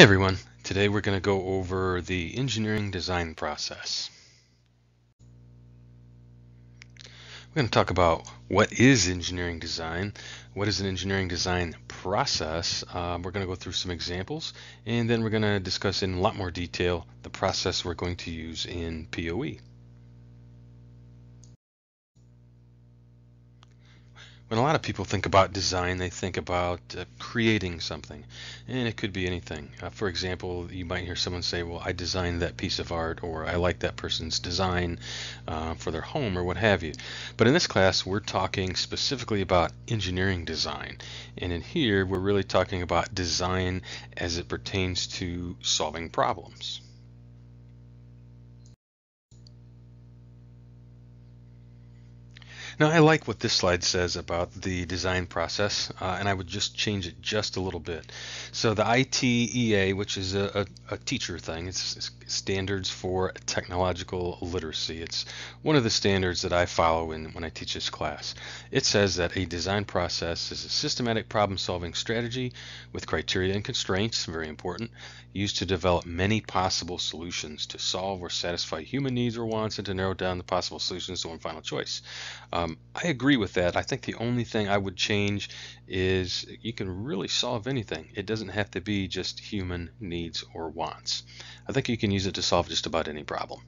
Hey everyone, today we're going to go over the engineering design process. We're going to talk about what is engineering design, what is an engineering design process. Um, we're going to go through some examples and then we're going to discuss in a lot more detail the process we're going to use in POE. When a lot of people think about design, they think about uh, creating something, and it could be anything. Uh, for example, you might hear someone say, well, I designed that piece of art, or I like that person's design uh, for their home, or what have you. But in this class, we're talking specifically about engineering design. And in here, we're really talking about design as it pertains to solving problems. Now I like what this slide says about the design process uh, and I would just change it just a little bit. So the ITEA, which is a, a, a teacher thing, it's, it's, standards for technological literacy. It's one of the standards that I follow in, when I teach this class. It says that a design process is a systematic problem solving strategy with criteria and constraints, very important, used to develop many possible solutions to solve or satisfy human needs or wants and to narrow down the possible solutions to one final choice. Um, Um, I agree with that. I think the only thing I would change is you can really solve anything. It doesn't have to be just human needs or wants. I think you can use it to solve just about any problem.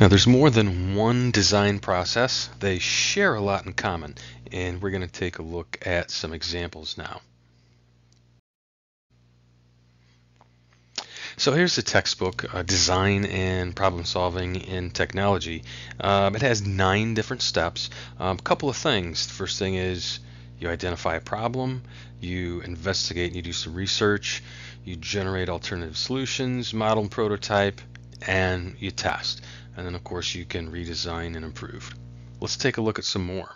Now there's more than one design process. They share a lot in common and we're going to take a look at some examples now. So here's the textbook, uh, Design and Problem Solving in Technology. Um, it has nine different steps. A um, couple of things. The first thing is you identify a problem, you investigate and you do some research, you generate alternative solutions, model and prototype, and you test. And then of course you can redesign and improve. Let's take a look at some more.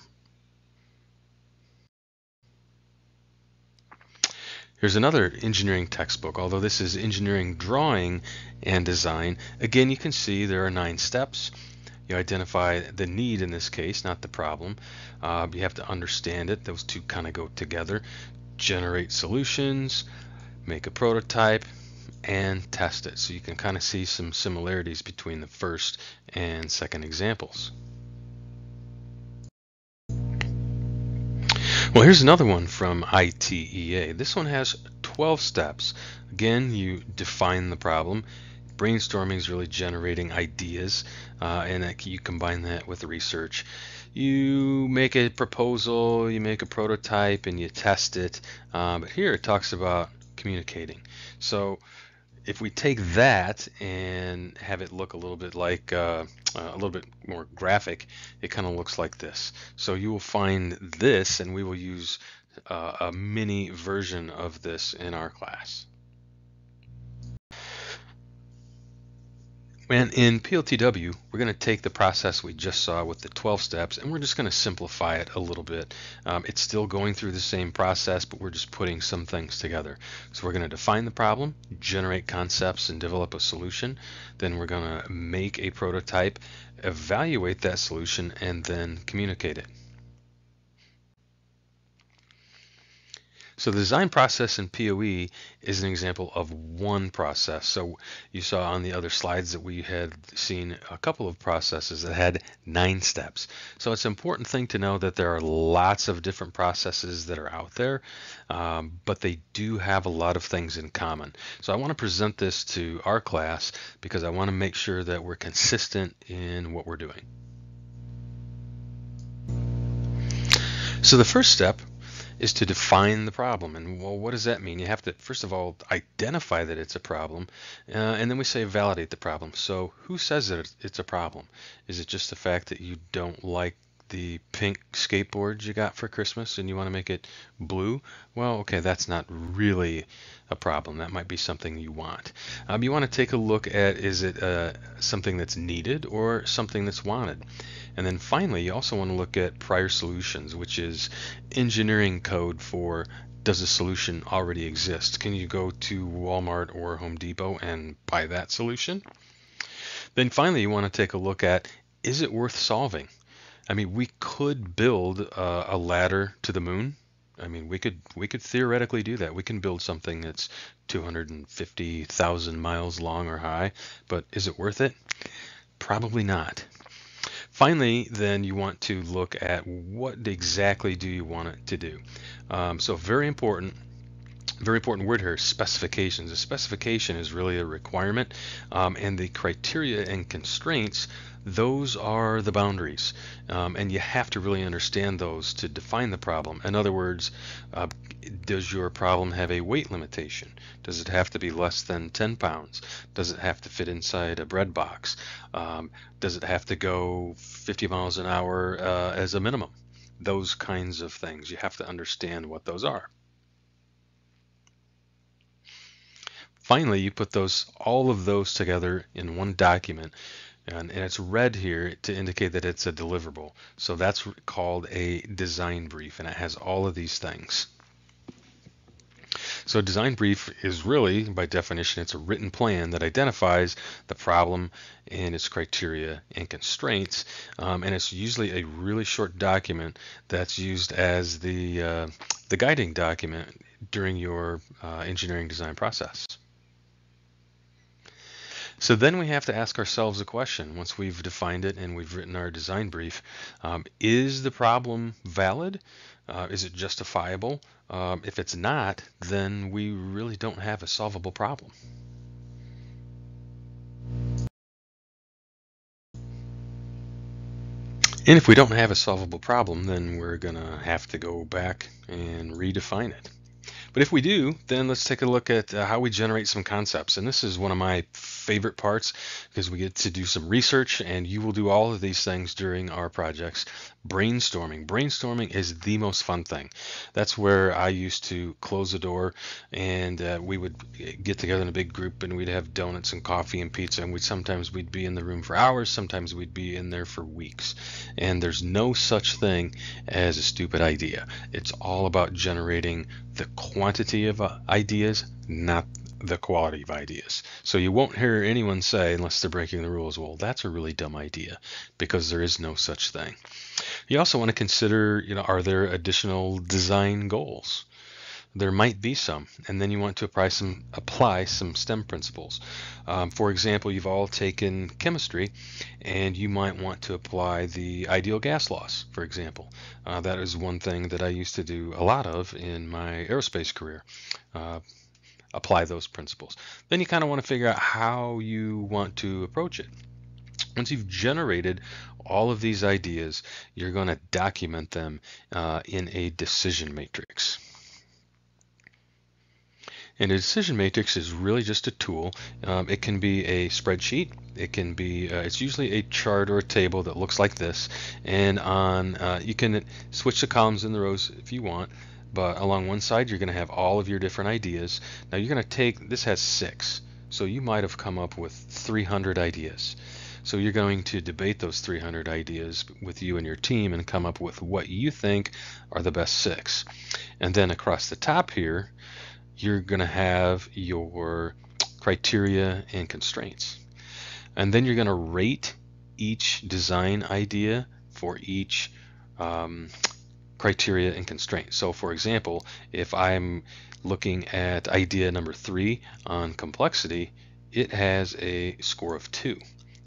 Here's another engineering textbook, although this is engineering drawing and design. Again, you can see there are nine steps. You identify the need in this case, not the problem. Uh, you have to understand it. Those two kind of go together. Generate solutions, make a prototype, and test it. So you can kind of see some similarities between the first and second examples. Well, here's another one from ITEA. This one has 12 steps. Again, you define the problem. Brainstorming is really generating ideas, uh, and you combine that with research. You make a proposal, you make a prototype, and you test it. Uh, but here it talks about communicating. So if we take that and have it look a little bit like uh, uh, a little bit more graphic, it kind of looks like this. So you will find this, and we will use uh, a mini version of this in our class. And in PLTW, we're going to take the process we just saw with the 12 steps and we're just going to simplify it a little bit. Um, it's still going through the same process, but we're just putting some things together. So we're going to define the problem, generate concepts, and develop a solution. Then we're going to make a prototype, evaluate that solution, and then communicate it. So the design process in POE is an example of one process. So you saw on the other slides that we had seen a couple of processes that had nine steps. So it's an important thing to know that there are lots of different processes that are out there, um, but they do have a lot of things in common. So I want to present this to our class because I want to make sure that we're consistent in what we're doing. So the first step is to define the problem. And well, what does that mean? You have to, first of all, identify that it's a problem, uh, and then we say validate the problem. So who says that it's a problem? Is it just the fact that you don't like the pink skateboard you got for Christmas and you want to make it blue? Well, okay, that's not really a problem. That might be something you want. Um, you want to take a look at is it uh, something that's needed or something that's wanted? And then finally, you also want to look at prior solutions, which is engineering code for does a solution already exist? Can you go to Walmart or Home Depot and buy that solution? Then finally, you want to take a look at is it worth solving? I mean, we could build uh, a ladder to the moon. I mean, we could we could theoretically do that. We can build something that's 250,000 miles long or high, but is it worth it? Probably not. Finally, then you want to look at what exactly do you want it to do. Um, so very important very important word here specifications. A specification is really a requirement um, and the criteria and constraints those are the boundaries. Um, and you have to really understand those to define the problem. In other words uh, does your problem have a weight limitation? Does it have to be less than 10 pounds? Does it have to fit inside a bread box? Um, does it have to go 50 miles an hour uh, as a minimum? Those kinds of things. You have to understand what those are Finally, you put those all of those together in one document and, and, it's red here to indicate that it's a deliverable. So that's called a design brief and it has all of these things. So a design brief is really, by definition, it's a written plan that identifies the problem and its criteria and constraints. Um, and it's usually a really short document that's used as the, uh, the guiding document during your uh, engineering design process. So then we have to ask ourselves a question once we've defined it and we've written our design brief. Um, is the problem valid? Uh, is it justifiable? Um, if it's not, then we really don't have a solvable problem. And if we don't have a solvable problem, then we're going to have to go back and redefine it. But if we do, then let's take a look at uh, how we generate some concepts. And this is one of my favorite parts because we get to do some research and you will do all of these things during our projects. Brainstorming. Brainstorming is the most fun thing. That's where I used to close the door and uh, we would get together in a big group and we'd have donuts and coffee and pizza and we sometimes we'd be in the room for hours, sometimes we'd be in there for weeks. And there's no such thing as a stupid idea. It's all about generating the quantity of uh, ideas, not the quality of ideas. So you won't hear anyone say, unless they're breaking the rules, well, that's a really dumb idea, because there is no such thing. You also want to consider, you know, are there additional design goals? there might be some, and then you want to apply some apply some STEM principles. Um, for example, you've all taken chemistry, and you might want to apply the ideal gas laws. For example, uh, that is one thing that I used to do a lot of in my aerospace career. Uh, apply those principles. Then you kind of want to figure out how you want to approach it. Once you've generated all of these ideas, you're going to document them uh, in a decision matrix. And a decision matrix is really just a tool. Um, it can be a spreadsheet. It can be, uh, it's usually a chart or a table that looks like this. And on, uh, you can switch the columns and the rows if you want. But along one side, you're going to have all of your different ideas. Now you're going to take, this has six. So you might have come up with 300 ideas. So you're going to debate those 300 ideas with you and your team and come up with what you think are the best six. And then across the top here, you're going to have your criteria and constraints. And then you're going to rate each design idea for each um, criteria and constraints. So for example, if I'm looking at idea number three on complexity, it has a score of two.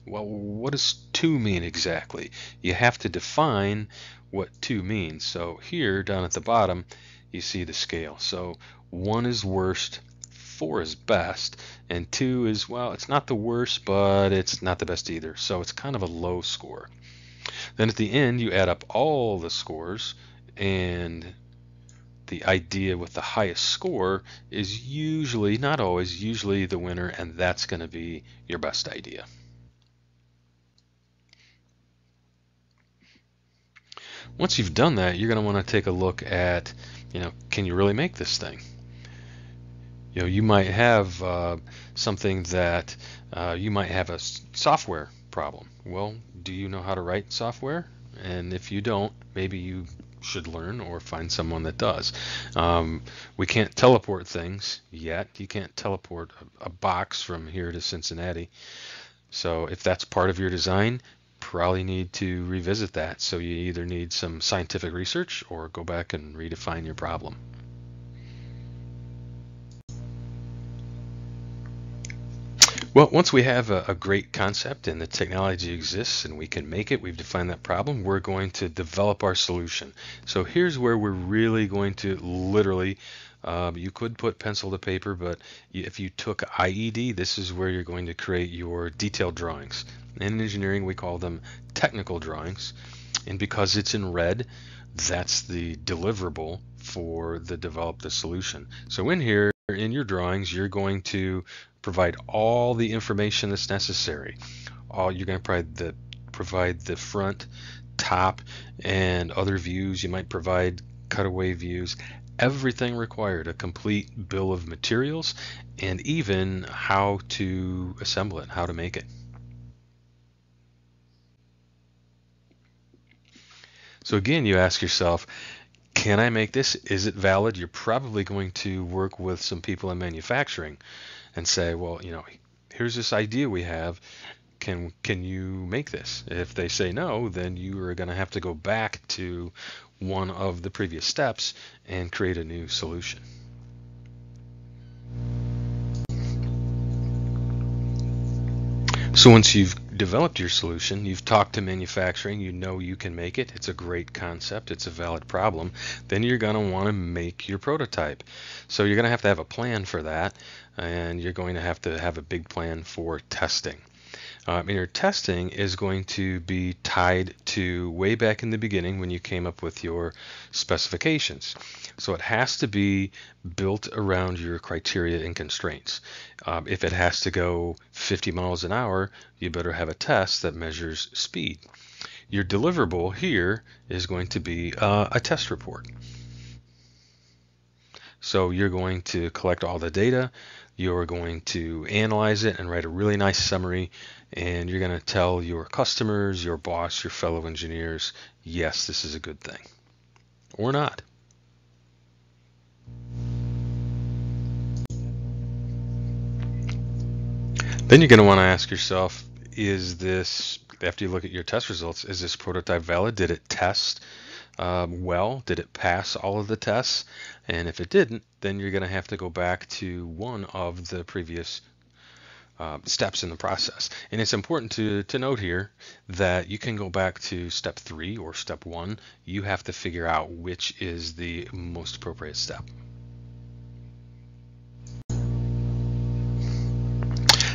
Well, what does two mean exactly? You have to define what two means. So here down at the bottom, you see the scale. So one is worst, four is best, and two is, well, it's not the worst, but it's not the best either. So it's kind of a low score. Then at the end, you add up all the scores, and the idea with the highest score is usually, not always, usually the winner, and that's going to be your best idea. Once you've done that, you're going to want to take a look at, you know, can you really make this thing? You know, you might have uh, something that uh, you might have a software problem. Well, do you know how to write software? And if you don't, maybe you should learn or find someone that does. Um, we can't teleport things yet. You can't teleport a, a box from here to Cincinnati. So if that's part of your design, probably need to revisit that. So you either need some scientific research or go back and redefine your problem. Well, once we have a, a, great concept and the technology exists and we can make it, we've defined that problem, we're going to develop our solution. So here's where we're really going to literally, um, you could put pencil to paper, but if you took IED, this is where you're going to create your detailed drawings. In engineering, we call them technical drawings. And because it's in red, that's the deliverable for the develop the solution. So in here, in your drawings, you're going to provide all the information that's necessary. All you're going to provide the provide the front, top, and other views. You might provide cutaway views. Everything required, a complete bill of materials, and even how to assemble it, how to make it. So again, you ask yourself, can I make this? Is it valid? You're probably going to work with some people in manufacturing and say, well, you know, here's this idea we have. Can can you make this? If they say no, then you are going to have to go back to one of the previous steps and create a new solution. So once you've developed your solution, you've talked to manufacturing, you know you can make it, it's a great concept, it's a valid problem, then you're going to want to make your prototype. So you're going to have to have a plan for that, and you're going to have to have a big plan for testing. Um, and your testing is going to be tied to way back in the beginning when you came up with your specifications. So it has to be built around your criteria and constraints. Um, if it has to go 50 miles an hour, you better have a test that measures speed. Your deliverable here is going to be uh, a test report. So you're going to collect all the data, you're going to analyze it and write a really nice summary, and you're going to tell your customers, your boss, your fellow engineers, yes, this is a good thing, or not. Then you're going to want to ask yourself, is this, after you look at your test results, is this prototype valid? Did it test um, well? Did it pass all of the tests? And if it didn't, then you're going to have to go back to one of the previous uh, steps in the process. And it's important to, to note here that you can go back to step three or step one. You have to figure out which is the most appropriate step.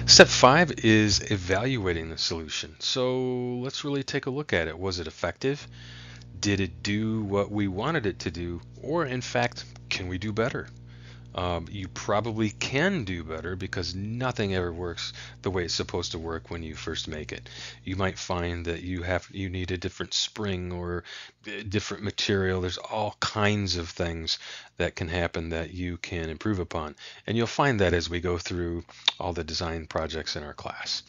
Step five is evaluating the solution. So let's really take a look at it. Was it effective? Did it do what we wanted it to do? Or in fact, can we do better? Um, you probably can do better because nothing ever works the way it's supposed to work when you first make it. You might find that you have you need a different spring or different material. There's all kinds of things that can happen that you can improve upon, and you'll find that as we go through all the design projects in our class.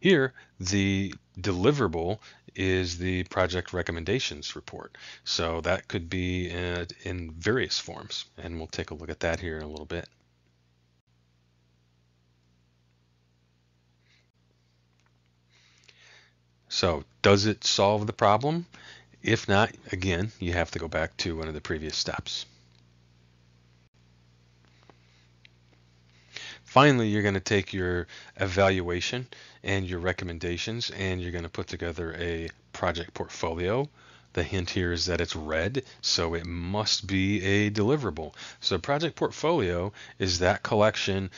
Here, the deliverable is the project recommendations report. So that could be in, in various forms, and we'll take a look at that here in a little bit. So does it solve the problem? If not, again, you have to go back to one of the previous steps. Finally, you're going to take your evaluation and your recommendations and you're going to put together a project portfolio. The hint here is that it's red, so it must be a deliverable. So project portfolio is that collection.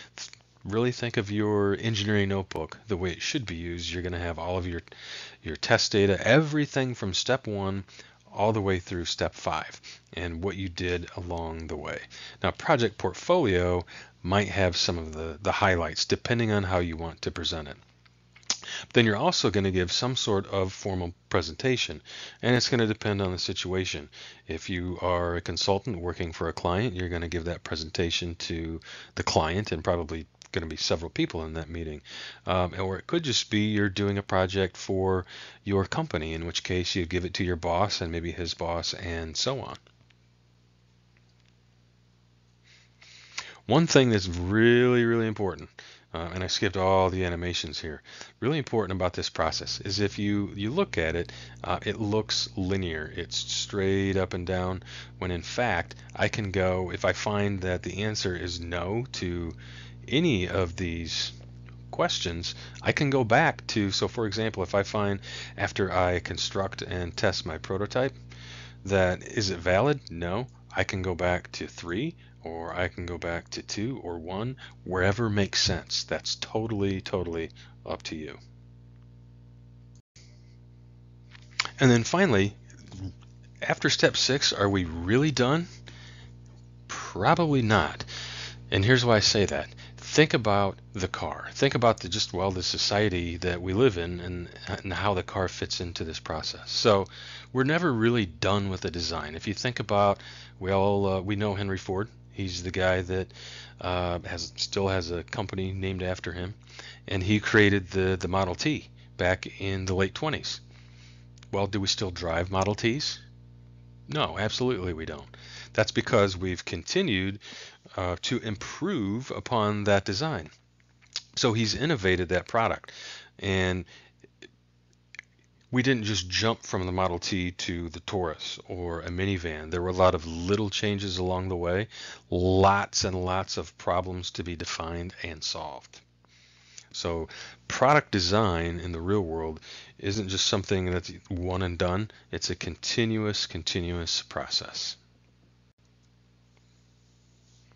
Really think of your engineering notebook the way it should be used. You're going to have all of your your test data, everything from step one all the way through step five and what you did along the way. Now, project portfolio might have some of the, the highlights depending on how you want to present it. Then you're also going to give some sort of formal presentation, and it's going to depend on the situation. If you are a consultant working for a client, you're going to give that presentation to the client and probably going to be several people in that meeting. Um, or it could just be you're doing a project for your company, in which case you give it to your boss and maybe his boss and so on. One thing that's really, really important uh, and I skipped all the animations here. Really important about this process is if you, you look at it, uh, it looks linear. It's straight up and down, when in fact, I can go, if I find that the answer is no to any of these questions, I can go back to, so for example, if I find after I construct and test my prototype that is it valid? No. I can go back to 3 or I can go back to 2 or 1, wherever makes sense. That's totally, totally up to you. And then finally, after step 6, are we really done? Probably not. And here's why I say that. Think about the car. Think about the just well the society that we live in and, and how the car fits into this process. So we're never really done with the design. If you think about, we all uh, we know Henry Ford. He's the guy that uh, has still has a company named after him, and he created the the Model T back in the late 20s. Well, do we still drive Model Ts? No, absolutely we don't. That's because we've continued uh, to improve upon that design. So he's innovated that product, and we didn't just jump from the Model T to the Taurus or a minivan. There were a lot of little changes along the way, lots and lots of problems to be defined and solved. So product design in the real world isn't just something that's one and done. It's a continuous, continuous process.